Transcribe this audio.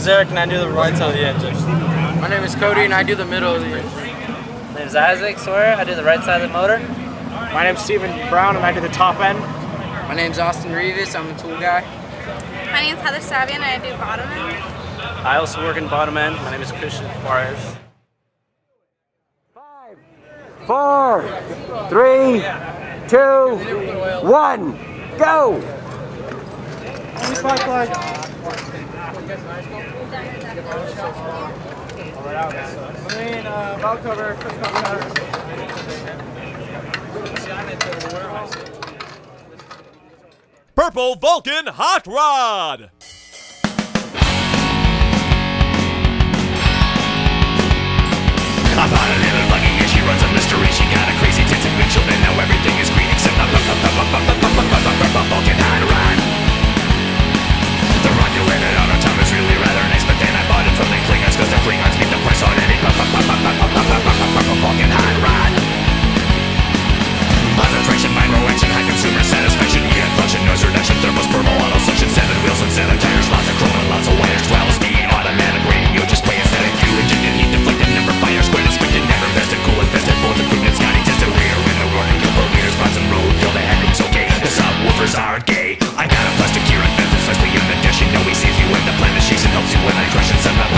is Eric and I do the right side of the engine. My name is Cody and I do the middle of the engine. My name is Isaac Sawyer. I do the right side of the motor. My name is Stephen Brown and I do the top end. My name is Austin Revis. I'm the tool guy. My name is Heather Savian and I do bottom end. I also work in bottom end. My name is Christian Juarez. Five, four, three, two, one, go! Only five flag. Uh, cover. Purple Vulcan Hot Rod. helps you when I crash and send